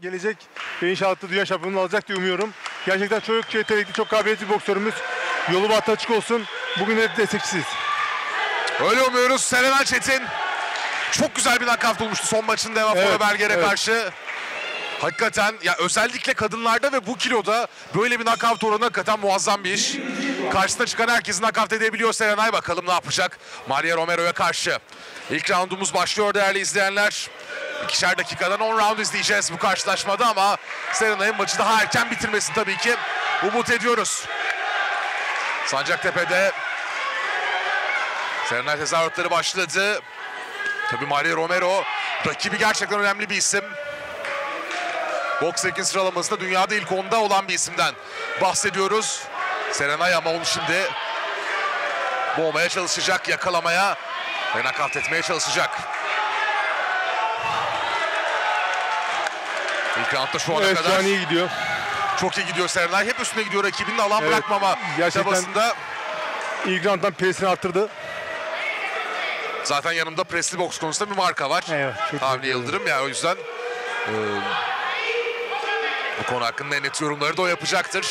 Gelecek ve inşallah da dünya şampiyonluğu alacak diye umuyorum. Gerçekten çok yetenekli, çok kabiliyetli bir boksörümüz. Yolu bahtı açık olsun. Bugün de destekçisiyiz. Öyle umuyoruz. Serena Çetin çok güzel bir nakavt bulmuştu son maçında Eva Evet, Forberger'e evet. karşı. Hakikaten ya özellikle kadınlarda ve bu kiloda böyle bir nakavt oranı hakikaten muazzam bir iş. Karşısına çıkan herkesi nakavt edebiliyor Serenay. Bakalım ne yapacak Maria Romero'ya karşı. İlk roundumuz başlıyor değerli izleyenler. İkişer dakikadan 10 round izleyeceğiz bu karşılaşmada ama Serenay'ın maçı daha erken bitirmesini tabii ki umut ediyoruz. Sancaktepe'de Serenay tezahüratları başladı. Tabii Maria Romero rakibi gerçekten önemli bir isim. Box ranking sıralamasında dünyada ilk onda olan bir isimden bahsediyoruz. Serenay ama onu şimdi boğmaya çalışacak, yakalamaya ve nakavt etmeye çalışacak. İlk roundda şu ana Evet kadar an iyi gidiyor. çok iyi gidiyor Serenay. Hep üstüne gidiyor rakibinin alan Evet, bırakmama çabasında. İlk rounddan presini arttırdı. Zaten yanımda Presli Box konusunda bir marka var. Evet, Avni Yıldırım yani o yüzden e, bu konu hakkında en net yorumları da o yapacaktır.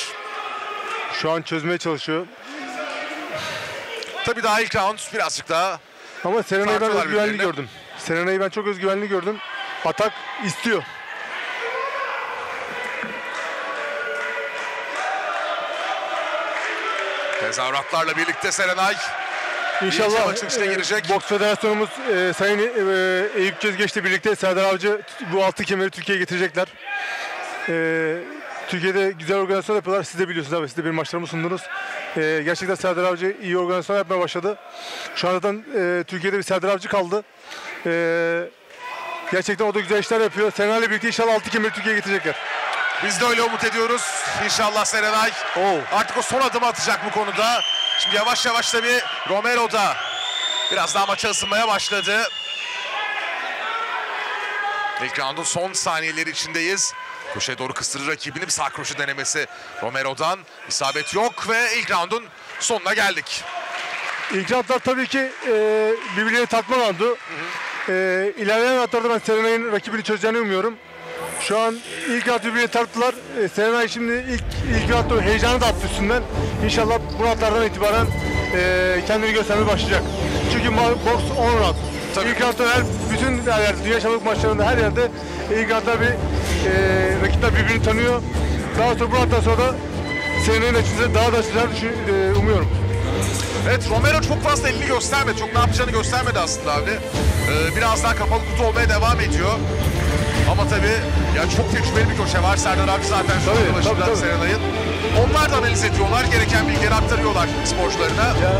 Şu an çözmeye çalışıyor. Tabii daha ilk round birazcık daha Ama Serena'yı ben özgüvenli birbirlerine. gördüm. Serena'yı ben çok özgüvenli gördüm. Atak istiyor. Tezahüratlarla birlikte Serenay İnşallah maçın içine girecek. Boks Federasyonumuz e, Sayın e, Eyüp Gezgeç'le birlikte Serdar Avcı bu altı kemeri Türkiye'ye getirecekler. E, Türkiye'de güzel organizasyon yapıyorlar. Siz de biliyorsunuz abi. Siz de bir maçlarımı sundunuz. E, gerçekten Serdar Avcı iyi organizasyon yapmaya başladı. Şu zaten, e, Türkiye'de bir Serdar Avcı kaldı. E, gerçekten o da güzel işler yapıyor. Sena ile birlikte inşallah altı kemeri Türkiye'ye getirecekler. Biz de öyle umut ediyoruz. İnşallah Serenay Oo. artık o son adımı atacak bu konuda. Şimdi yavaş yavaş tabii Romero da biraz daha maça ısınmaya başladı. İlk roundun son saniyeleri içindeyiz. Köşeye doğru kıstırır rakibini bir sağ kroşe denemesi Romero'dan. isabet yok ve ilk roundun sonuna geldik. İlk roundlar tabii ki e, birbirlerini takma roundu. E, ilerleyen roundlarda ben Serenay'ın rakibini çözeceğini umuyorum. Şu an ilk round birbirini tarttılar. E, Serenay şimdi ilk ilk roundda heyecanı da attı üstünden. İnşallah bu roundlardan itibaren e, kendini göstermeye başlayacak. Çünkü boks 10 round. Tabii. İlk roundda her, bütün her yerde, dünya şampiyonluk maçlarında her yerde ilk roundda bir e, rakipler birbirini tanıyor. Daha sonra bu rounddan sonra da Serenay'ın açısından daha da açacağını düşün- e, umuyorum. Evet Romero çok fazla elini göstermedi. Çok ne yapacağını göstermedi aslında abi. Ee, biraz daha kapalı kutu olmaya devam ediyor. Ama tabii ya çok tecrübeli bir köşe var. Serdar abi zaten şu Tabii, başında tabii. Serenay'ın. Onlar da analiz ediyorlar. Gereken bilgileri aktarıyorlar sporcularına. Ya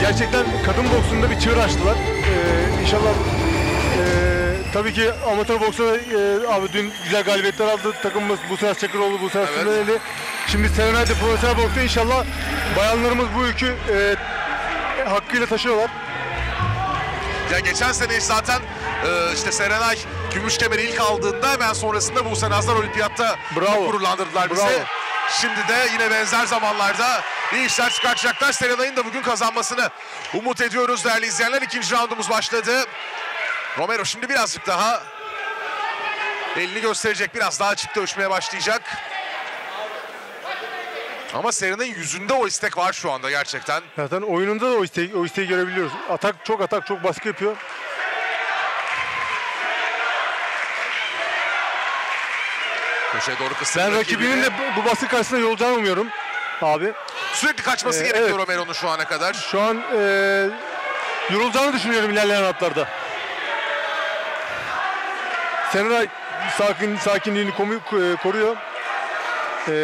gerçekten kadın boksunda bir çığır açtılar. Ee, inşallah ee, tabii ki amatör boksta da, ee, abi dün güzel galibiyetler aldı takımımız Buse Çakıroğlu, Buse Evet. Sürmeli. Şimdi Serenay'da profesyonel boksta inşallah bayanlarımız bu yükü ee, hakkıyla taşıyorlar. Ya geçen sene zaten e, işte Serenay gümüş kemeri ilk aldığında hemen sonrasında Buse Nazlar Olimpiyat'ta Bravo. gururlandırdılar bizi. Bravo. Şimdi de yine benzer zamanlarda iyi işler çıkartacaklar. Serenay'ın da bugün kazanmasını umut ediyoruz değerli izleyenler. İkinci roundumuz başladı. Romero şimdi birazcık daha elini gösterecek. Biraz daha açık dövüşmeye başlayacak. Ama Serenay'ın yüzünde o istek var şu anda gerçekten. Zaten oyununda da o isteği, o isteği görebiliyoruz. Atak çok atak çok baskı yapıyor. Köşeye doğru kıstırdı Ben rakibinin de bu, bu baskı karşısında yol alacağını umuyorum abi. Sürekli kaçması Ee, gerekiyor evet. Romero'nun şu ana kadar. Şu an e, yorulacağını düşünüyorum ilerleyen hatlarda. Serenay sakin sakinliğini komu- e, koruyor. E,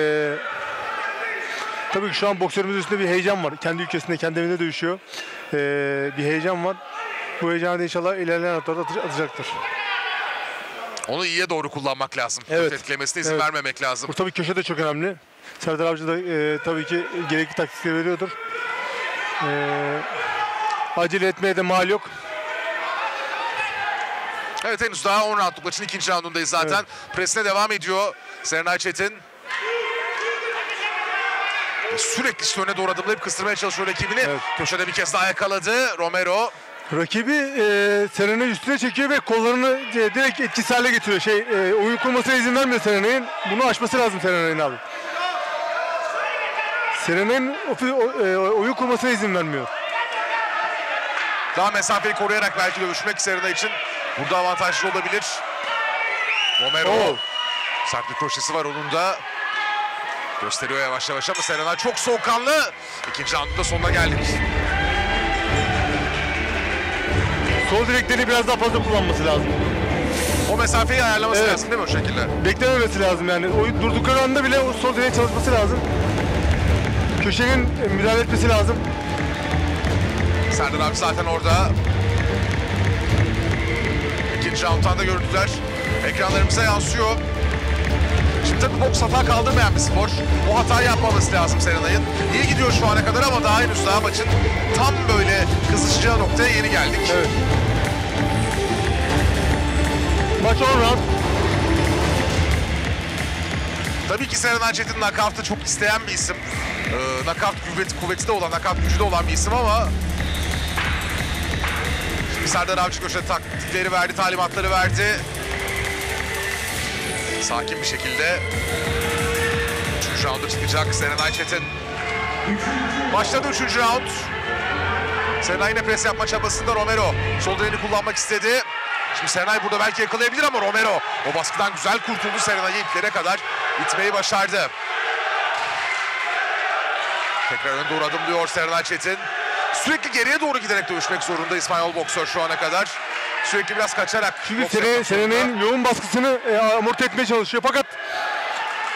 tabii ki şu an boksörümüz üstünde bir heyecan var. Kendi ülkesinde, kendi evinde dövüşüyor. E, bir heyecan var. Bu heyecanı da inşallah ilerleyen hatlarda atı- atacaktır. Onu iyiye doğru kullanmak lazım. Evet. Evet. Etkilemesine izin Evet. vermemek lazım. Bu tabii köşe de çok önemli. Serdar Avcı da e, tabii ki gerekli taktikleri veriyordur. E, acele etmeye de mal yok. Evet henüz daha 10 roundluk maçın ikinci roundundayız zaten. Presine devam ediyor Serenay Çetin. Sürekli işte öne doğru adımlayıp kıstırmaya çalışıyor rakibini. Evet. Köşede bir kez daha yakaladı Romero. Rakibi e, Serenay üstüne çekiyor ve kollarını e, direkt etkisiz hale getiriyor. Şey, e, oyun kurmasına izin vermiyor Serenay'ın. Bunu aşması lazım Serenay'ın abi. O- e, oyun kurmasına izin vermiyor. Daha mesafeyi koruyarak belki dövüşmek Serena için burada avantajlı olabilir. Romero. Oo. Sert bir kroşesi var onun da. Gösteriyor yavaş yavaş ama Serena çok soğukkanlı. İkinci roundun sonuna geldik. Sol direklerini biraz daha fazla kullanması lazım. O mesafeyi ayarlaması Evet. lazım değil mi o şekilde? Beklememesi lazım yani. Oyun durdukları anda bile o sol direk çalışması lazım. Köşenin e, müdahale etmesi lazım. Serdar abi zaten orada. İkinci round'dan da görüntüler ekranlarımıza yansıyor. Tabii boks hata kaldırmayan bir spor. O hatayı yapmaması lazım Serenay'ın. İyi gidiyor şu ana kadar ama daha henüz daha maçın tam böyle kızışacağı noktaya yeni geldik. Evet. Maç 10 round. Tabii ki Serenay Çetin nakavtı çok isteyen bir isim. Ee, nakavt kuvveti, kuvveti de olan, nakavt gücü de olan bir isim ama... Şimdi Serdar Avcı köşe taktikleri verdi, talimatları verdi. Sakin bir şekilde. Üçüncü rounda çıkacak Serenay Çetin. Başladı üçüncü round. Serenay yine pres yapma çabasında Romero. Sol direğini kullanmak istedi. Şimdi Serenay burada belki yakalayabilir ama Romero o baskıdan güzel kurtuldu. Serenay'ı iplere kadar itmeyi başardı. Tekrar öne doğru adımlıyor Serenay Çetin. Sürekli geriye doğru giderek dövüşmek zorunda İspanyol boksör şu ana kadar. Sürekli biraz kaçarak. Zorunda. Serenay'ın yoğun baskısını e, amorti etmeye çalışıyor. Fakat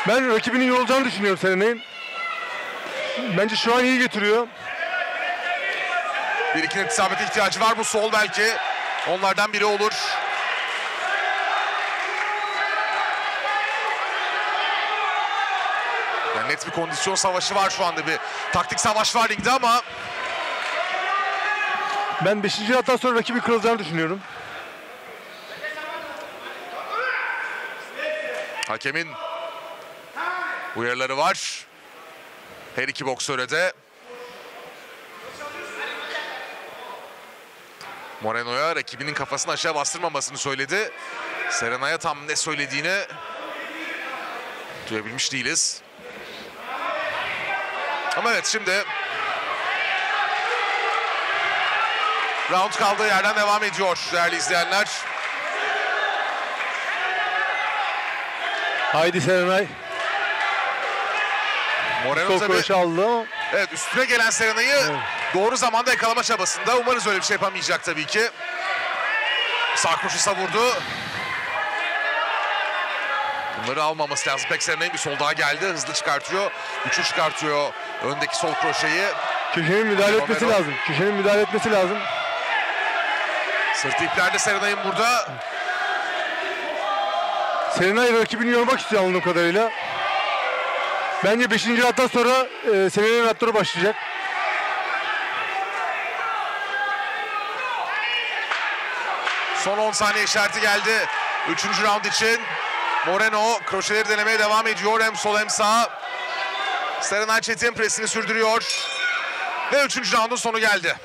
ben rakibinin yorulacağını düşünüyorum Serenay'ın. Bence şu an iyi getiriyor. Bir iki net isabete ihtiyacı var. Bu sol belki onlardan biri olur. Yani net bir kondisyon savaşı var şu anda bir taktik savaş var ringde ama Ben 5. rounddan sonra rakibin kırılacağını düşünüyorum. Hakemin uyarıları var. Her iki boksöre de. Moreno'ya rakibinin kafasını aşağı bastırmamasını söyledi. Serena'ya tam ne söylediğini duyabilmiş değiliz. Ama evet şimdi round kaldığı yerden devam ediyor değerli izleyenler. Haydi Serenay. Moreno tabii ama Evet üstüne gelen Serena'yı doğru zamanda yakalama çabasında. Umarız öyle bir şey yapamayacak tabii ki. Sağ koşu savurdu. Bunları almaması lazım. Pek Serena'nın bir sol daha geldi. Hızlı çıkartıyor. Üçü çıkartıyor. Öndeki sol kroşeyi. köşenin müdahale etmesi Romero. lazım. Köşenin müdahale etmesi lazım. Sırtı iplerde Serenay'ın burada. Serenay rakibini yormak istiyor anladığım kadarıyla. Bence 5. rounddan sonra e, Serenay'ın roundları başlayacak. Son 10 saniye işareti geldi. Üçüncü round için. Moreno kroşeleri denemeye devam ediyor. Hem sol hem sağ. Serenay Çetin presini sürdürüyor. Ve üçüncü roundun sonu geldi.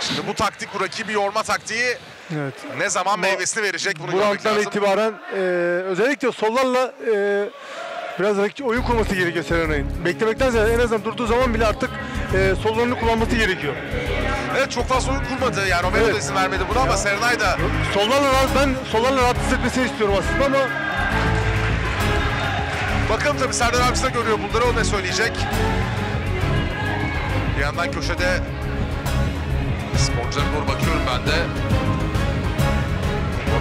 Şimdi bu taktik, bu rakibi yorma taktiği Evet. ne zaman meyvesini verecek bunu Bu görmek lazım. itibaren e, özellikle sollarla e, biraz oyun kurması gerekiyor Serenay'ın. Beklemekten ziyade en azından durduğu zaman bile artık e, sollarını kullanması gerekiyor. Evet çok fazla oyun kurmadı. Yani Romero da Evet. izin vermedi buna ama Serenay da Sollarla rahat- ben sollarla rahat hissetmesini istiyorum aslında ama Bakalım tabii Serdar abisi de görüyor bunları. O ne söyleyecek? Bir yandan köşede sporculara doğru bakıyorum ben de.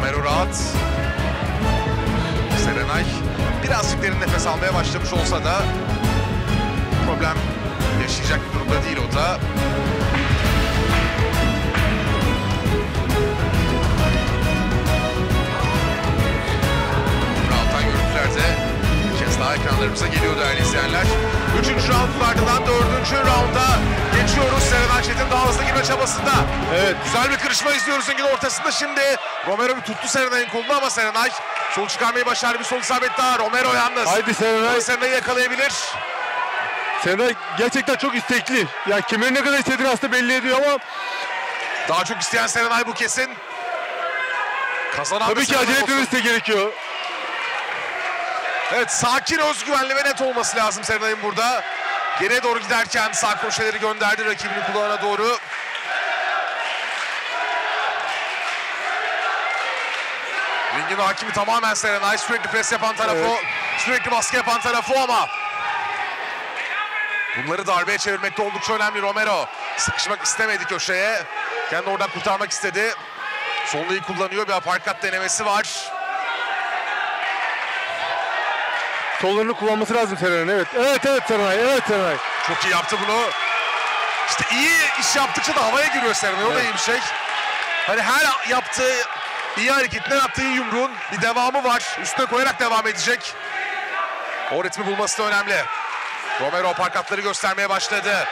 Romero rahat. Serenay birazcık derin nefes almaya başlamış olsa da problem yaşayacak bir durumda değil o da. Round'dan görüntüler de bir kez daha ekranlarımıza geliyor değerli izleyenler. Üçüncü roundun ardından dördüncü rounda geçiyoruz. Serenay Çetin daha hızlı girme çabasında. evet Güzel bir kırışma izliyoruz ringin ortasında şimdi. Romero bir tuttu Serenay'ın kolunu ama Serenay sol çıkarmayı başardı. Bir sol isabet daha. Romero yalnız. haydi Serenay. Serenay'ı yakalayabilir. Serenay gerçekten çok istekli. Yani kemeri ne kadar istediğini aslında belli ediyor ama Daha çok isteyen Serenay bu kesin. Kazanan tabii ki acele etmemesi de gerekiyor. Evet sakin, özgüvenli ve net olması lazım Serenay'ın burada. Geriye doğru giderken sağ kroşeleri gönderdi rakibinin kulağına doğru. Ringin hakimi tamamen Serenay. Sürekli pres yapan tarafı o. Evet. Sürekli baskı yapan tarafı ama. Bunları darbeye çevirmekte oldukça önemli Romero. Sıkışmak istemedi köşeye. Kendi oradan kurtarmak istedi. Solunu iyi kullanıyor. Bir aparkat denemesi var. Sollarını kullanması lazım Serenay'ın. Evet. Evet evet Serenay. Evet Serenay. Çok iyi yaptı bunu. İşte iyi iş yaptıkça da havaya giriyor Serenay. O da Evet. iyi bir şey. Hani her yaptığı iyi hareketin, her attığı yumruğun bir devamı var. Üstüne koyarak devam edecek. O ritmi bulması da önemli. Romero parkatları göstermeye başladı.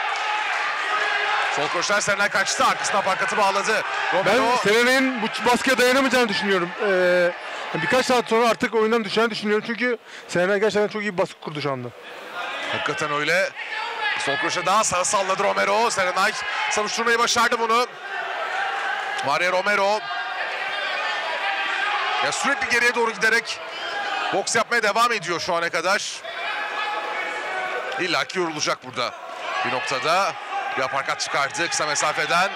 Sol koşular Serenay kaçtı. Arkasına parkatı bağladı. Ben Romero Serenay'ın bu baskıya dayanamayacağını düşünüyorum. Ee, birkaç saat sonra artık oyundan düşeceğini düşünüyorum. Çünkü Serenay gerçekten çok iyi bir baskı kurdu şu anda. Hakikaten öyle. Sol kroşe daha sağa salladı Romero. Serenay savuşturmayı başardı bunu. Maria Romero. Ya sürekli geriye doğru giderek boks yapmaya devam ediyor şu ana kadar. İlla ki yorulacak burada. Bir noktada bir aparkat çıkardı kısa mesafeden.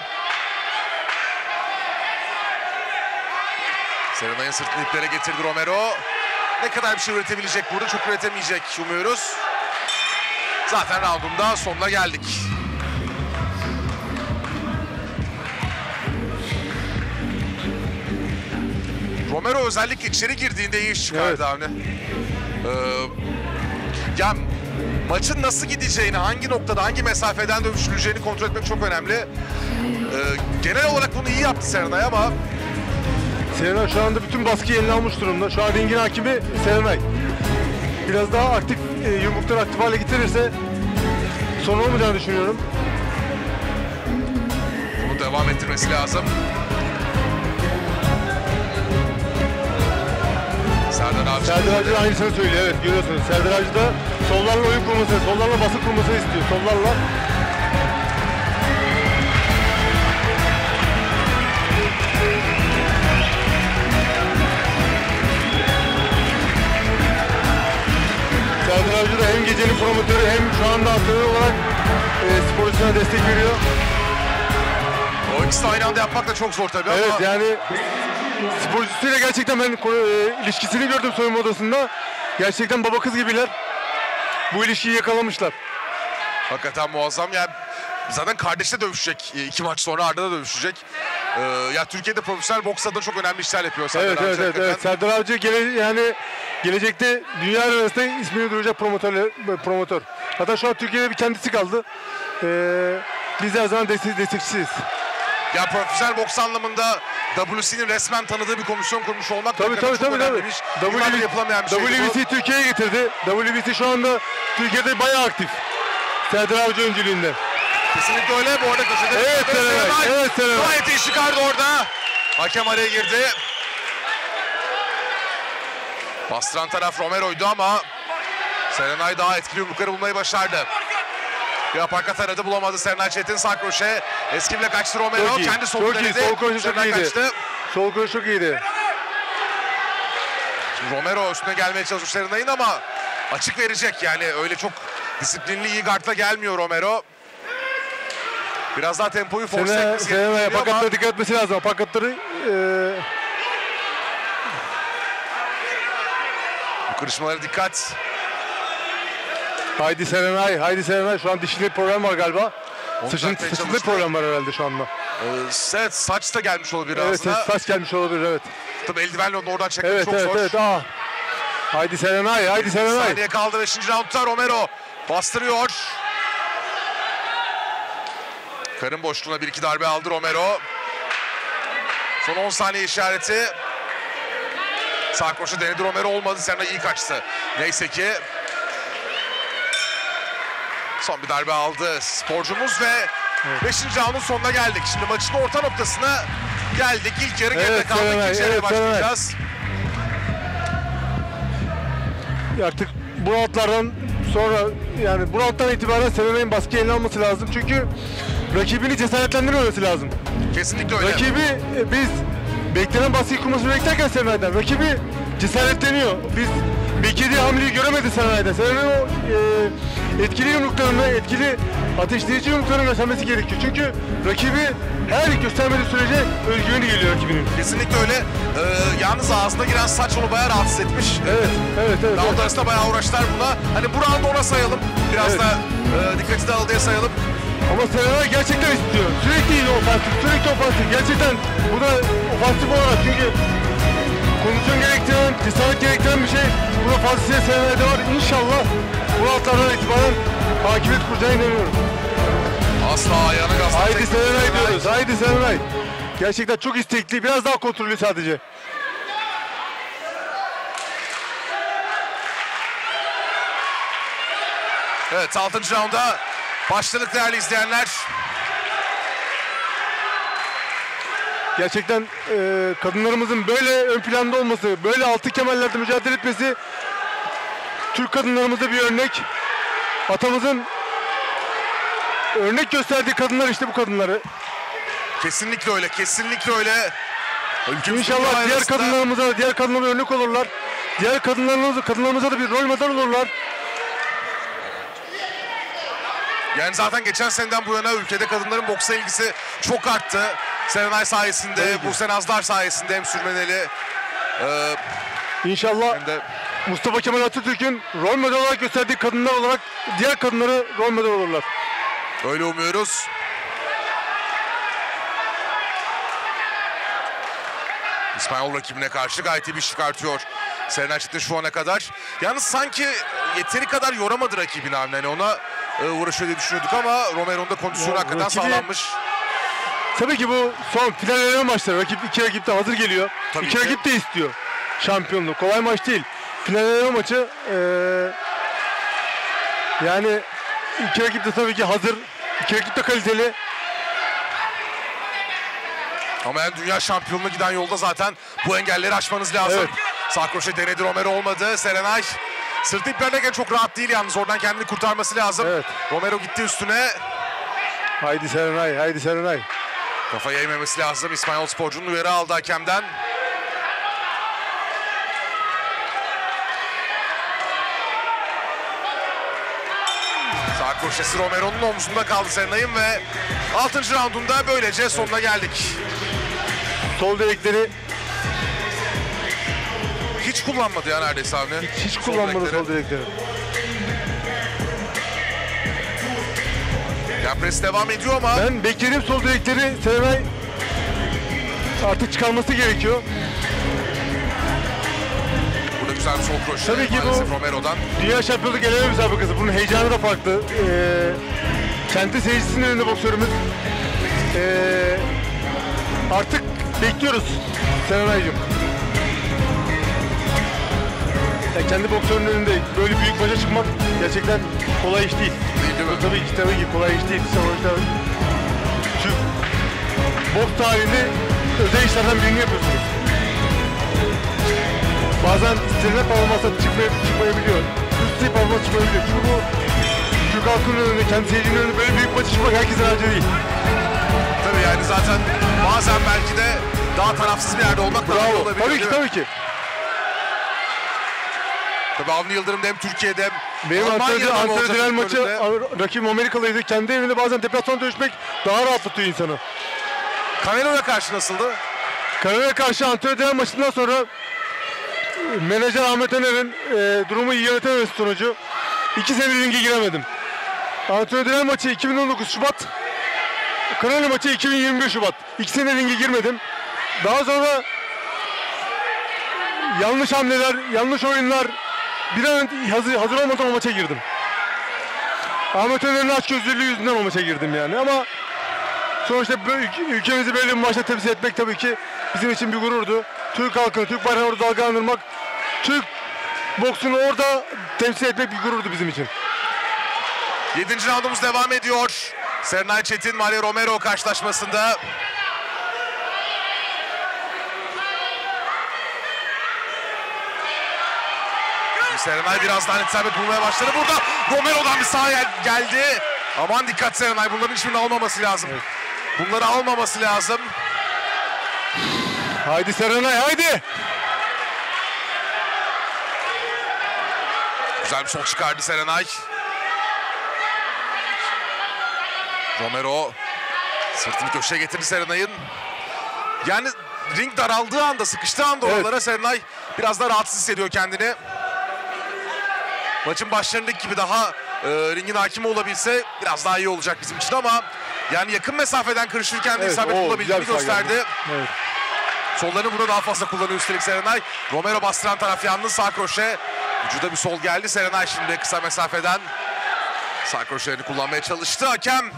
Serenay'ın sırtını iplere getirdi Romero. Ne kadar bir şey üretebilecek burada çok üretemeyecek umuyoruz. Zaten roundun da sonuna geldik. Romero özellikle içeri girdiğinde iyi iş çıkardı Evet. Avni. Ee, ya maçın nasıl gideceğini, hangi noktada, hangi mesafeden dövüşüleceğini kontrol etmek çok önemli. Ee, genel olarak bunu iyi yaptı Serenay ama Serenay şu anda bütün baskıyı eline almış durumda. Şu an ringin hakimi Serenay. Biraz daha aktif, e, yumrukları aktif hale getirirse sorun olmayacağını düşünüyorum. bunu devam ettirmesi lazım. Serdar Avcı. Serdar Avcı da aynısını söylüyor. Evet görüyorsunuz. Serdar Avcı da sollarla oyun kurmasını, sollarla baskı kurmasını istiyor. Sollarla. Serdar Avcı da hem gecenin promotörü hem şu anda antrenör olarak e, sporcusuna destek veriyor. O ikisini aynı anda yapmak da çok zor tabii Evet ama yani sporcusuyla gerçekten ben e, ilişkisini gördüm soyunma odasında. Gerçekten baba kız gibiler. Bu ilişkiyi yakalamışlar. hakikaten muazzam. Yani zaten kardeşle dövüşecek. E, iki maç sonra Arda da dövüşecek. Ee, ya Türkiye'de profesyonel boks adına çok önemli işler yapıyor Serdar Evet Avcı evet hakikaten. evet. Serdar Avcı gele, yani gelecekte dünya arasında ismini duyuracak promotör. promotör. Hatta şu an Türkiye'de bir kendisi kaldı. Ee, biz de her zaman destek, destekçisiyiz. Ya profesyonel boks anlamında WC'nin resmen tanıdığı bir komisyon kurmuş olmak Tabii tabii çok tabii. önemli tabii. Yıllardır yapılamayan bir şey. WBC Türkiye'ye getirdi. WBC şu anda Türkiye'de bayağı aktif. Serdar Avcı öncülüğünde. Kesinlikle öyle. Bu arada köşede Evet. Serenay. Evet, Serenay. Gayet iyi çıkardı orada. Hakem araya girdi. Bastıran taraf Romero'ydu ama Serenay daha etkili yumrukları bulmayı başardı. Bir aparkat aradı bulamadı Serenay Çetin sağ kroşe. Eski bile kaçtı Romero. Çok iyi, Kendi sol çok iyi. Sol kroşe çok iyiydi. kaçtı. Sol kolu çok iyiydi. Şimdi Romero üstüne gelmeye çalışıyor Serenay'ın ama açık verecek yani öyle çok disiplinli iyi gardla gelmiyor Romero. Biraz daha tempoyu force etmesi gerekiyor ama apakatlara dikkat etmesi lazım. Apakatları e, bu kırışmalara dikkat. haydi Serenay, haydi Serenay. Şu an dişili problem var galiba. Saçın, saçında problem var herhalde şu anda. Ee, evet saç da gelmiş olabilir Evet, ağzına. saç, saç gelmiş olabilir evet. Tabii eldivenle onu oradan çekmek Evet, çok evet, zor. evet. Aa. Haydi Serenay, haydi Serenay. Saniye kaldı 5. roundda Romero bastırıyor. Karın boşluğuna bir iki darbe aldı Romero. Son 10 saniye işareti. Sağ koşu denedi Romero olmadı. Serna iyi kaçtı. Neyse ki son bir darbe aldı sporcumuz ve 5. roundun sonuna geldik. Şimdi maçın orta noktasına geldik. İlk yarı geride Evet, kaldı. Serenay, İkinci evet, başlayacağız. Artık bu atlardan sonra yani bu rounddan itibaren Serenay'ın baskı eline alması lazım. Çünkü rakibini cesaretlendirmemesi lazım. Kesinlikle öyle. Rakibi e, biz beklenen baskıyı kurmasını beklerken Serenay'dan rakibi cesaretleniyor. Biz beklediği hamleyi göremedi Serenay'da. Serenay o e, etkili yumruklarını, etkili ateşleyici yumruklarını göstermesi gerekiyor. Çünkü rakibi her göstermediği sürece özgüveni geliyor rakibinin. Kesinlikle öyle. Ee, yalnız ağzına giren saç onu bayağı rahatsız etmiş. Evet, evet, evet. Round evet. arasında bayağı uğraştılar buna. Hani bu roundu ona sayalım. Biraz Evet. da e, dikkati dağıl diye sayalım. Ama Serenay gerçekten istiyor. Sürekli ofansif, sürekli ofansif. Gerçekten bu da ofansif olarak çünkü kondisyon gerektiren, cesaret gerektiren bir şey. Bu da fazlasıyla Serenay'da var. İnşallah bu altlardan itibaren hakimiyet kuracağına inanıyorum. Asla ayağını gazdan Haydi Serenay. diyoruz. Haydi Serenay. Gerçekten çok istekli. Biraz daha kontrollü sadece. Evet 6. rounda başladık değerli izleyenler. Gerçekten e, kadınlarımızın böyle ön planda olması, böyle altı kemallerde mücadele etmesi Türk kadınlarımıza bir örnek. Atamızın örnek gösterdiği kadınlar işte bu kadınları. Kesinlikle öyle, kesinlikle öyle. Ülkemizin İnşallah diğer kadınlarımıza, diğer kadınlara örnek olurlar. Diğer kadınlarımıza, kadınlarımıza da bir rol model olurlar. Yani zaten geçen seneden bu yana ülkede kadınların boksa ilgisi çok arttı. Serenay sayesinde, ki. Buse Nazlar sayesinde hem sürmeneli e, İnşallah hem de Mustafa Kemal Atatürk'ün rol model olarak gösterdiği kadınlar olarak diğer kadınları rol model olurlar. öyle umuyoruz. İsmail rakibine karşı gayet iyi bir çıkartıyor. Serenay Çetin şu ana kadar. Yalnız sanki yeteri kadar yoramadı rakibini abi. Yani ona e, uğraşıyor diye düşünüyorduk ama Romero'nun da kondisyonu Ya, hakikaten rakibi- sağlanmış. Tabii ki bu son final eleme maçları. Rakip iki rakip de hazır geliyor. Tabii iki ki. rakip de istiyor şampiyonluğu. Kolay maç değil. Final eleme maçı eee, yani iki rakip de tabii ki hazır. İki rakip de kaliteli. Ama yani dünya şampiyonluğuna giden yolda zaten bu engelleri aşmanız lazım. Evet. Sağ kroşe denedi Romero olmadı. Serenay sırtı iplerlerken çok rahat değil yalnız oradan kendini kurtarması lazım. Evet. Romero gitti üstüne. Haydi Serenay, haydi Serenay. Kafayı eğmemesi lazım. İspanyol sporcunun uyarı aldı hakemden. Sağ kroşesi Romero'nun omzunda kaldı Serenay'ın ve 6. raundunda böylece sonuna geldik. Sol direkleri Hiç kullanmadı ya neredeyse Avni. hiç Sol kullanmadı sol direkleri. Ya pres devam ediyor ama Ben beklediğim sol direkleri Serenay artık çıkarması gerekiyor. burada güzel sol kroşe Tabii ki bu- Romero'dan. Dünya şampiyonluk eleme müsabakası. Bunun heyecanı da farklı. Ee, kendi seyircisinin önünde boksörümüz. Ee, artık bekliyoruz Serenay'cığım. Ya kendi boksörünün önünde böyle büyük başa çıkmak gerçekten kolay iş değil. Değil mi? Tabii ki tabii ki kolay iş değil. Sonuçta Türk boks tarihinde özel işlerden birini yapıyorsunuz. Bazen istenilen performansa çıkmay çıkmayabiliyor. Üstü performans çıkmayabiliyor. Çünkü bu Türk halkının önünde, kendi seyircinin önünde böyle büyük maça çıkmak herkesin harcı değil. Tabii yani zaten bazen belki de daha tarafsız bir yerde olmak daha iyi Bravo. olabilir. Tabii ki tabii ki. Tabii Avni Yıldırım da hem Türkiye'de hem Benim Almanya'da ilk maçı rakibim Amerikalıydı. Kendi evinde bazen deplasmana dönüşmek daha rahatlatıyor insanı. Canelo'ya karşı nasıldı? Karabük'e karşı antrenör maçından sonra e, menajer Ahmet Öner'in e, durumu iyi yönetememesi sonucu iki sene ringe giremedim. Antrenör maçı 2019 Şubat, Kanal maçı 2021 Şubat. İki sene ringe girmedim. Daha sonra yanlış hamleler, yanlış oyunlar bir an hazır, hazır olmadan o maça girdim. Ahmet Öner'in açgözlülüğü yüzünden o maça girdim yani ama Sonuçta ülkemizi böyle bir maçta temsil etmek tabii ki bizim için bir gururdu. Türk halkını, Türk bayrağını orada dalgalandırmak, Türk boksunu orada temsil etmek bir gururdu bizim için. 7. roundumuz devam ediyor. Serenay Çetin, Mario Romero karşılaşmasında. Serenay birazdan isabet bulmaya başladı. Burada Romero'dan bir sağ gel- geldi. Aman dikkat Serenay bunların hiçbirini almaması lazım. Bunları almaması lazım. Haydi Serenay haydi. Güzel bir sol çıkardı Serenay. Romero sırtını köşeye getirdi Serenay'ın. Yani ring daraldığı anda, sıkıştığı anda Evet. oralara Serenay biraz daha rahatsız hissediyor kendini. Maçın başlarındaki gibi daha e, ringin hakimi olabilse biraz daha iyi olacak bizim için ama yani yakın mesafeden kırışırken de Evet, isabet oo, bulabildiğini geldi. gösterdi. Evet. Sollarını burada daha fazla kullanıyor üstelik Serenay. Romero bastıran taraf yalnız sağ kroşe. Vücuda bir sol geldi. Serenay şimdi kısa mesafeden sağ kroşelerini kullanmaya çalıştı. Hakem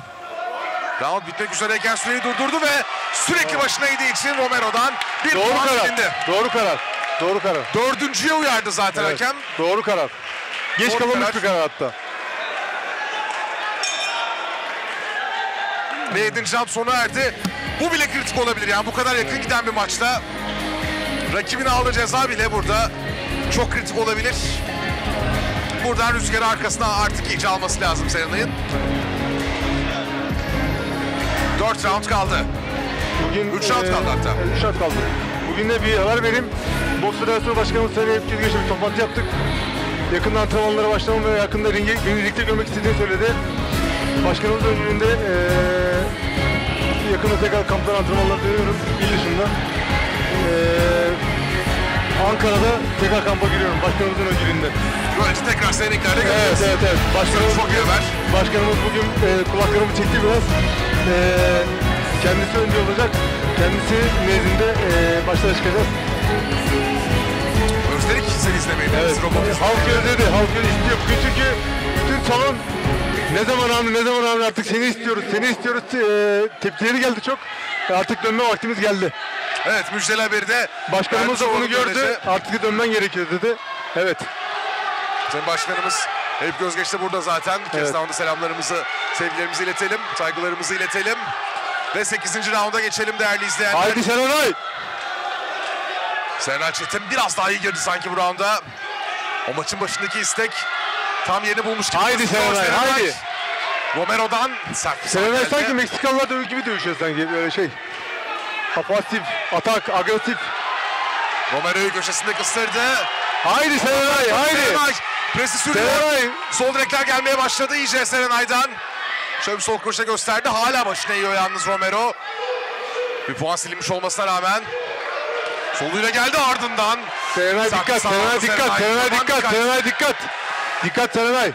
round bitmek üzereyken süreyi durdurdu ve sürekli başına eğdiği için Romero'dan bir Doğru karar. Doğru karar. Doğru karar. Dördüncüye uyardı zaten Evet, hakem. Doğru karar. Geç kalınmış bir karar hatta. Ve 7. round sona erdi. Bu bile kritik olabilir yani bu kadar yakın giden bir maçta. Rakibine aldığı ceza bile burada çok kritik olabilir. Buradan rüzgarı arkasına artık iyice alması lazım Serenay'ın. 4 round kaldı. Bugün Üç round kaldı hatta. 3 round kaldı. Bugün de bir haber vereyim. Boks Federasyonu Başkanımız Sayın Hepkez Geçe bir toplantı yaptık. Yakında antrenmanlara başlamam ve yakında ringe, ringde görmek istediğini söyledi. Başkanımız öncülüğünde eee yakında tekrar kamplar antrenmanlar dönüyorum il dışında. Eee Ankara'da tekrar kampa giriyorum başkanımızın öncülüğünde. Böylece tekrar seyreklerde Evet göreceğiz. evet evet. Başkanımız, Çok iyi haber. başkanımız bugün e, kulaklarımı çekti biraz. E, kendisi önce olacak. Kendisi nezdinde e, başlara çıkacağız. Özledik seni izlemeyi. Evet. Robot Halk özledi. Halk istiyor. Çünkü bütün salon ne zaman abi ne zaman abi artık seni istiyoruz. Seni istiyoruz. E, tepkileri geldi çok. E, Artık dönme vaktimiz geldi. Evet müjdeli haberi de. Başkanımız da onu gördü. böylece. Artık dönmen gerekiyor dedi. Evet. Sayın Başkanımız Eyüp Gözgeç de burada zaten. Bir kez Evet. daha selamlarımızı, sevgilerimizi iletelim, saygılarımızı iletelim. Ve 8. raunda geçelim değerli izleyenler. Haydi Serenay. Serra Çetin biraz daha iyi girdi sanki bu raunda. O maçın başındaki istek tam yerini bulmuş gibi. Haydi Serenay, haydi. Romero'dan sert Serenay sanki Meksikalılar dövüş gibi dövüşüyor sanki böyle şey. Pasif, atak, agresif. Romero'yu köşesinde kıstırdı. Haydi Serenay, haydi. Serenay presi sürüyor. Serenay. Sol direkler gelmeye başladı iyice Serenay'dan. Şöyle bir sol koşa gösterdi. Hala başına yiyor yalnız Romero. Bir puan silinmiş olmasına rağmen. Soluyla geldi ardından. Serenay dikkat, Serenay dikkat, Serenay. Dikkat, dikkat. Serenay dikkat. Dikkat Serenay.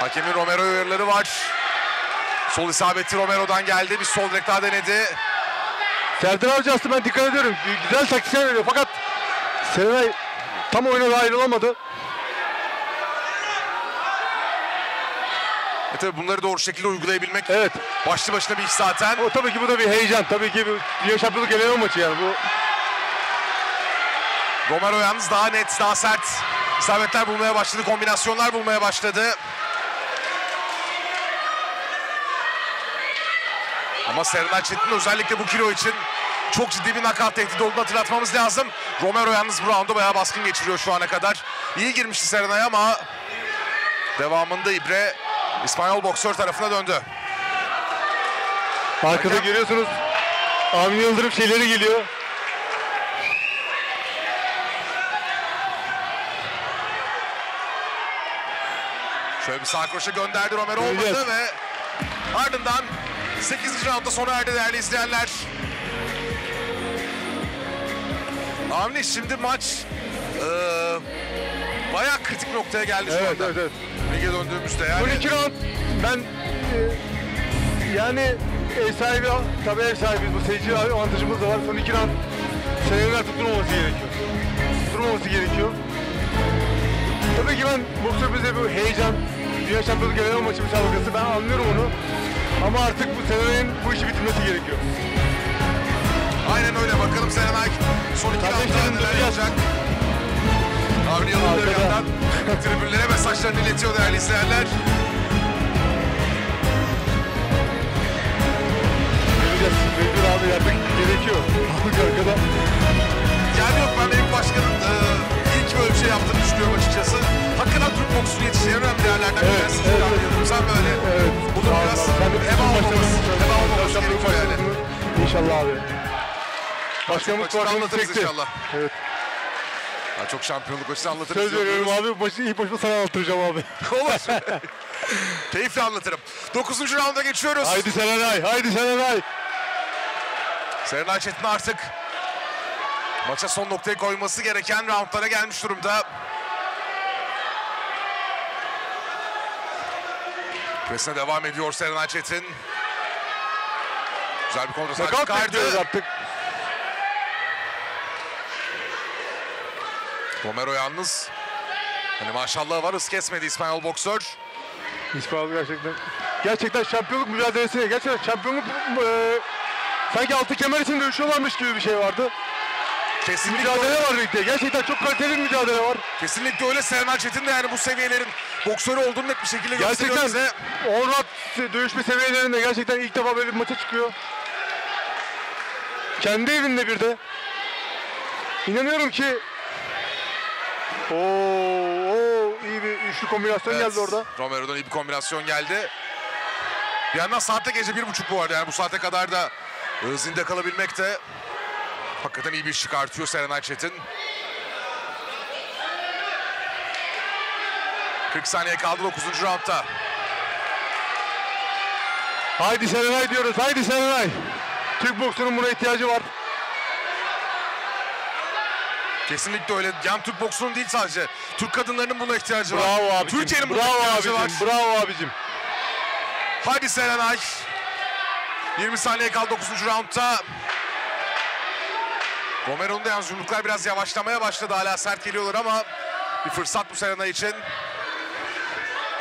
Hakemin Romero uyarıları var. Sol isabeti Romero'dan geldi. Bir sol direkt daha denedi. Serdar Avcı aslında ben dikkat ediyorum. Güzel taktikler veriyor fakat Serenay tam oyuna dahil olamadı. E tabi bunları doğru şekilde uygulayabilmek Evet. başlı başına bir iş zaten. O tabii ki bu da bir heyecan. Tabii ki bir Şampiyonluk eleme maçı yani bu. Romero yalnız daha net, daha sert isabetler bulmaya başladı. Kombinasyonlar bulmaya başladı. Ama Serenay Çetin özellikle bu kilo için çok ciddi bir nakavt tehdidi olduğunu hatırlatmamız lazım. Romero yalnız bu roundu bayağı baskın geçiriyor şu ana kadar. İyi girmişti Serenay ama devamında İbre İspanyol boksör tarafına döndü. Arkada Hakem- görüyorsunuz. Avni Yıldırım şeyleri geliyor. Şöyle bir sağ koşu gönderdi Romero olmadı ve ardından 8. roundda sona erdi değerli izleyenler. Avni şimdi maç eee bayağı kritik noktaya geldi şu Evet, anda. evet, evet. Lige döndüğümüzde yani. Son iki round ben e, yani ev sahibi tabii ev sahibiz bu seyirci avantajımız da var. Son iki round Serenay tutturmaması gerekiyor. Tutturmaması gerekiyor. Tabii ki ben boksörümüzde bu heyecan, Dünya Şampiyonluk eleme maçı müsabakası ben anlıyorum onu. Ama artık bu Serenay'ın bu işi bitirmesi gerekiyor. Aynen öyle bakalım Serenay son iki roundda neler yapacak. Parlıyordu bir yandan. Tribünlere mesajlarını iletiyor değerli izleyenler. Vereceğiz. Mecbur abi artık gerekiyor. Halk arkada. Yani yok ben benim başkanım e, ilk böyle bir şey yaptığını düşünüyorum açıkçası. Hakikaten Türk boksunun yetiştiği önemli değerlerden evet, bir tanesi. Evet, evet. Sen böyle. Evet. Bunu tamam, biraz heba olmamız, heba olmamız gerekiyor yani. İnşallah abi. Başkanımız programı çekti. İnşallah. Evet. Daha çok şampiyonluk maçını anlatırız. Söz veriyorum abi. Maçı ilk başta sana anlatacağım abi. Olur. Keyifle anlatırım. 9. raunda geçiyoruz. haydi Serenay. Haydi Serenay. Serenay Çetin artık maça son noktayı koyması gereken roundlara gelmiş durumda. Presine devam ediyor Serenay Çetin. Güzel bir kontra çıkardı. artık. Romero yalnız. Hani maşallah var hız kesmedi İspanyol boksör. İsmail gerçekten. Gerçekten şampiyonluk mücadelesine. Gerçekten şampiyonluk e, sanki altı kemer için dövüşüyorlarmış gibi bir şey vardı. Kesinlikle Mücadele var ligde. Gerçekten çok kaliteli bir mücadele var. Kesinlikle öyle Serenay Çetin de yani bu seviyelerin boksörü olduğunu net bir şekilde gösteriyor Gerçekten bize. Onrat dövüşme seviyelerinde gerçekten ilk defa böyle bir maça çıkıyor. Kendi evinde bir de. İnanıyorum ki Oo, oo iyi bir üçlü kombinasyon Evet, geldi orada. Romero'dan iyi bir kombinasyon geldi. Bir yandan saatte gece bir buçuk bu arada. Yani bu saate kadar da e, zinde kalabilmek de hakikaten iyi bir iş çıkartıyor Serenay Çetin. 40 saniye kaldı 9. roundda. Haydi Serenay diyoruz. Haydi Serenay. Türk boksunun buna ihtiyacı var. Kesinlikle öyle. Yani Türk boksunun değil sadece. Türk kadınlarının buna ihtiyacı var. Bravo abicim. Türkiye'nin buna Bravo ihtiyacı abicim. var. Bravo abicim. Hadi Serenay. 20 saniye kaldı 9. roundda. Romero'nun da yalnız yumruklar biraz yavaşlamaya başladı. Hala sert geliyorlar ama bir fırsat bu Serenay için.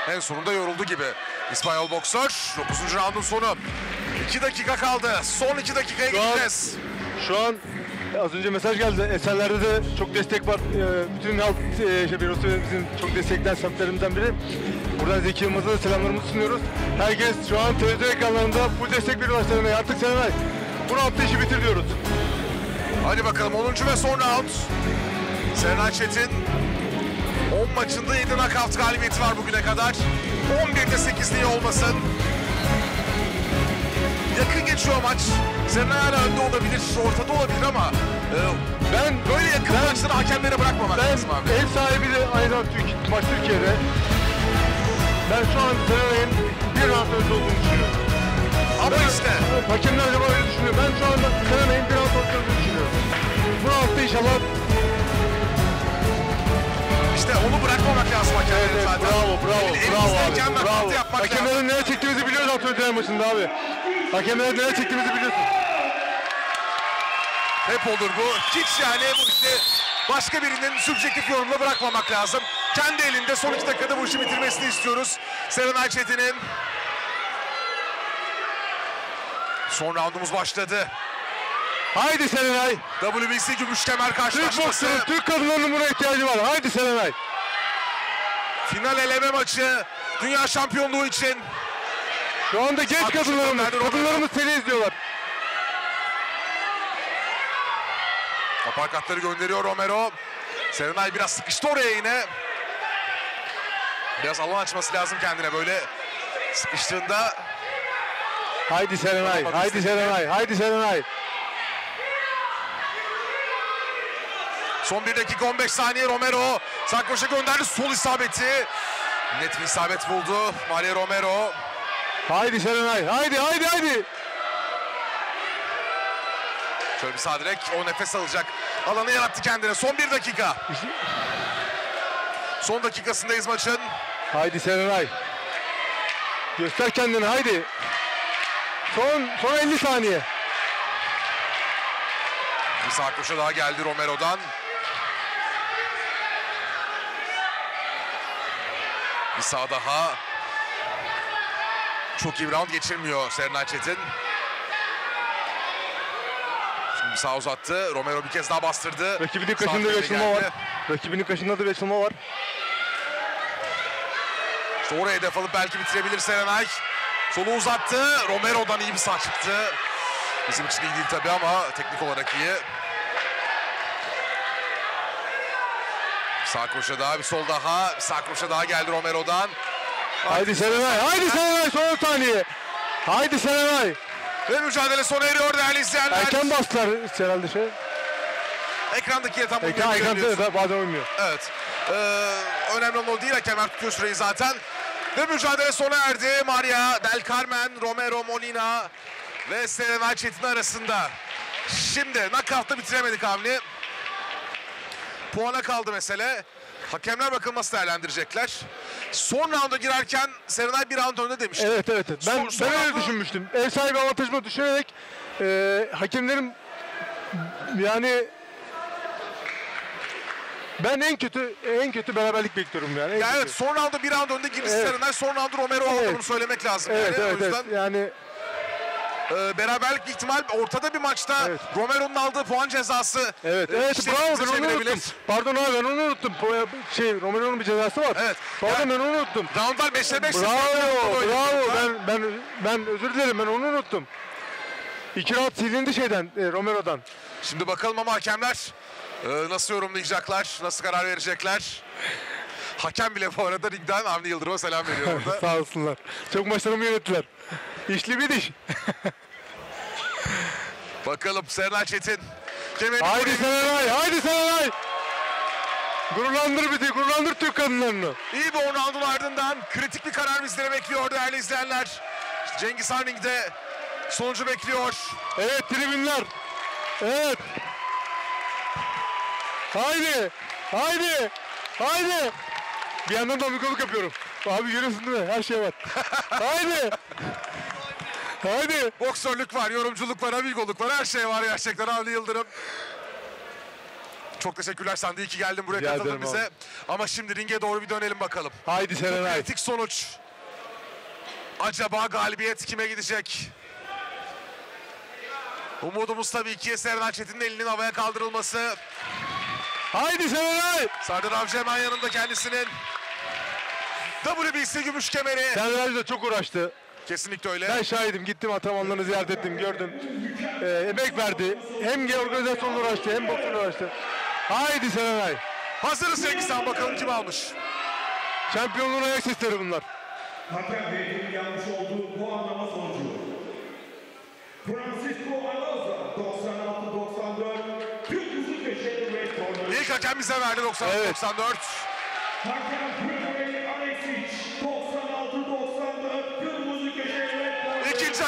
En sonunda yoruldu gibi. İspanyol boksör 9. roundun sonu. 2 dakika kaldı. Son 2 dakikaya Şu an- gideceğiz. Şu an az önce mesaj geldi. Eserlerde de çok destek var. Ee, Bütün halk şey, bizim çok destekleyen semtlerimizden biri. Buradan Zeki Yılmaz'a da selamlarımızı sunuyoruz. Herkes şu an televizyon ekranlarında full destek veriyorlar Serenay. Artık Serenay. Bunu hafta işi bitir diyoruz. Hadi bakalım 10. ve son round. Serenay Çetin 10 maçında 7 knockout galibiyeti var bugüne kadar. 11'de 8 niye olmasın. Yakın geçiyor maç. Serenay hala önde olabilir, ortada olabilir ama e, Ben böyle yakın Ben- maçları hakemlere bırakmamak ben lazım abi. ev sahibi de zamanda Türk, maç Türkiye'de. Ben şu an Serenay'ın bir round önce olduğunu düşünüyorum. Ama işte Hakemler acaba öyle düşünüyor. Ben şu anda Serenay'ın bir önce olduğunu düşünüyorum. Bu hafta inşallah işte onu bırakmamak lazım hakemlere Evet, zaten. bravo, bravo, Elimizdeyken bravo abi, bravo. yapmak lazım. Hakemlerin neler çektiğimizi biliyoruz antrenör maçında abi. Hakemlerin neler çektiğimizi biliyorsun. Hep olur bu. Hiç yani bu işte başka birinin subjektif yorumla bırakmamak lazım. Kendi elinde son iki dakikada bu işi bitirmesini istiyoruz. Serenay Çetin'in. Son roundumuz başladı. Haydi Serenay. WBC Gümüş Kemer Türk karşılaşması. boksunun, Türk kadınlarının buna ihtiyacı var. Haydi Serenay. Final eleme maçı. Dünya şampiyonluğu için. Şu anda genç kadınlarımız, kadınlarımız seni izliyorlar. Aparkatları gönderiyor Romero. Serenay biraz sıkıştı oraya yine. Biraz alan açması lazım kendine böyle sıkıştığında Haydi Serenay, haydi. Serenay, haydi Serenay. Son 1 dakika 15 saniye Romero. Sakroş'a gönderdi sol isabeti. Net bir isabet buldu Mario Romero. Haydi Serenay, haydi haydi haydi. Şöyle bir sağ direk o nefes alacak. Alanı yarattı kendine. Son 1 dakika. Son dakikasındayız maçın. Haydi Serenay. Göster kendini haydi. Son son 50 saniye. Bir sağ koşu daha geldi Romero'dan. Bir sağ daha. Çok iyi bir round geçirmiyor Serenay Çetin. Şimdi sağ uzattı. Romero bir kez daha bastırdı. Rakibinin kaşında bir açılma var. Rakibinin kaşında da bir açılma var. İşte oraya hedef alıp belki bitirebilir Serenay. Solu uzattı. Romero'dan iyi bir sağ çıktı. Bizim için iyi değil tabii ama teknik olarak iyi. Sağ kroşe daha, bir sol daha. Sağ kroşe daha geldi Romero'dan. Haydi Serenay, haydi Serenay son 10 saniye. Haydi Serenay. Ve mücadele sona eriyor değerli izleyenler. Erken bastılar herhalde şey. Ekrandaki de tam Erken, erken görebiliyorsun. de bazen uymuyor. Evet. Ee, önemli olan o değil. Hakemler tutuyor süreyi zaten. Ve mücadele sona erdi. Maria Del Carmen, Romero Molina ve Serena Çetin arasında. Şimdi knockout'ta bitiremedik Avni. Puana kaldı mesele. Hakemler bakalım nasıl değerlendirecekler. Son rounda girerken Serenay bir round önde demişti. Evet evet. evet. Ben, Son- son ben öyle roundu- düşünmüştüm. Ev sahibi avantajımı düşünerek e, hakemlerin yani ben en kötü en kötü beraberlik bekliyorum yani. en Ya kötü. evet son rounda bir round önde girmişti Evet. Serenay. Son roundu Romero aldı Evet. bunu söylemek lazım. Evet yani. evet o evet. yüzden Yani e, beraberlik ihtimal ortada bir maçta Evet. Romero'nun aldığı puan cezası evet e, evet bravo ben onu unuttum. Pardon abi ben onu unuttum. Po- Şey Romero'nun bir cezası var. Evet. Pardon Yani- ben onu unuttum. Roundlar 5'e 5. Bravo bravo ben ben ben özür dilerim ben onu unuttum. İki rahat silindi şeyden e, Romero'dan. Şimdi bakalım ama hakemler e, nasıl yorumlayacaklar, nasıl karar verecekler. Hakem bile bu arada ringden Avni Yıldırım'a selam veriyor burada. Sağ olsunlar. Çok maçlarımı yönettiler. İşli bir diş. bakalım Serna Çetin. Kemerini Haydi. Serenay, haydi Serenay. Gururlandır bizi, gururlandır Türk kadınlarını. İyi bir 10 roundun ardından kritik bir karar bizleri bekliyor değerli izleyenler. Cengiz Han ringde sonucu bekliyor. Evet tribünler. Evet. Haydi, haydi, haydi. Bir yandan da mikrofon yapıyorum. Abi görüyorsun değil mi? Her şey var. haydi. Haydi. Boksörlük var, yorumculuk var, amigoluk var, her şey var gerçekten Avni Yıldırım. Çok teşekkürler sen de iyi ki geldin buraya Rica katıldın ederim bize. abi. Ama şimdi ringe doğru bir dönelim bakalım. Haydi Serenay. Kritik sonuç. Acaba galibiyet kime gidecek? Umudumuz tabii ki Serdan Çetin'in elinin havaya kaldırılması. Haydi Serenay. Serdar Avcı hemen yanında kendisinin. WBC gümüş kemeri. Serdar da çok uğraştı. Kesinlikle öyle. Ben şahidim. Gittim antrenmanlarını ziyaret ettim, gördüm. Ee, emek verdi. Hem organizasyonla uğraştı, hem boksla uğraştı. Haydi Serenay. Hazırız Cengiz bakalım kim almış. Şampiyonluğun ayak sesleri bunlar. Hakem Bey'in yanlış olduğu bu anlama sonucu. Francisco Alonso 96-94 Türk Uzun Corner. İlk hakem bize verdi 90 Evet. 94. Hakem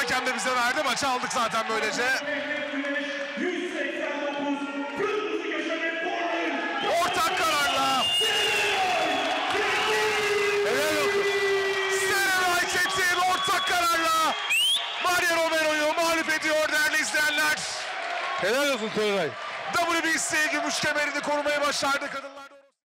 hakem de bize verdi. Maçı aldık zaten böylece. Mehmet Güneş 189 Türk Uzun Köşeli Red Corner. Ortak kararla Helal olsun. Serenay Çetin ortak kararla Maria Romero'yu mağlup ediyor değerli izleyenler. Helal olsun Serenay. WBC gümüş kemerini korumayı başardı kadınlar.